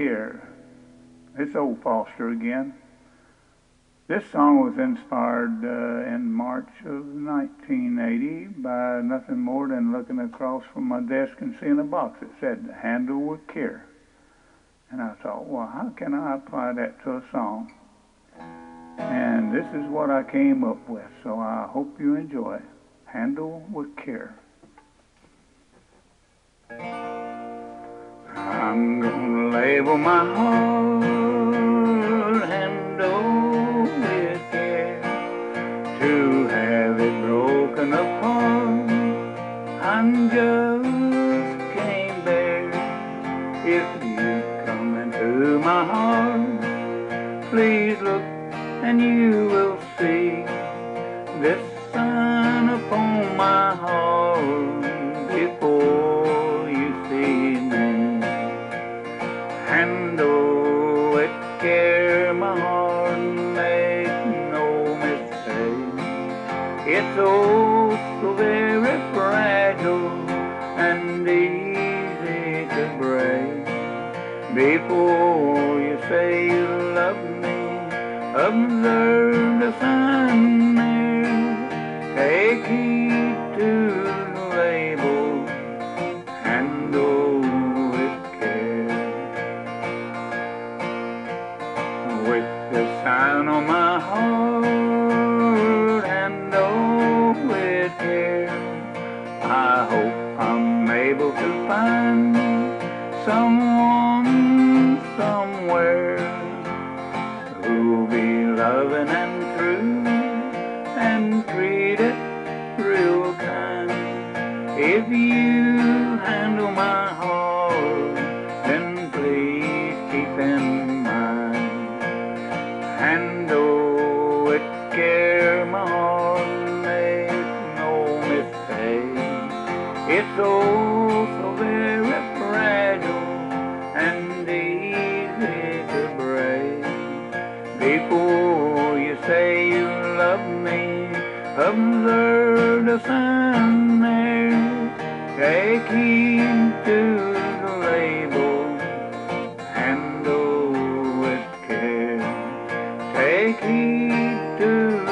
care. It's old Foster again. This song was inspired uh, in March of 1980 by nothing more than looking across from my desk and seeing a box that said "Handle with Care." And I thought, well, how can I apply that to a song? And this is what I came up with, so I hope you enjoy. Handle with care. Gonna label my heart, handle with oh, care. To have it broken apart, I'm just can't bear. If you come into my heart, please look and you will my heart, make no mistake. It's oh so very fragile and easy to break. Before you say you love me, observe the sign the on my heart, handle with care. I hope I'm able to find someone It's oh so very fragile and easy to break. Before you say you love me, observe the sign there. Take heed to the label, handle with care. Take heed to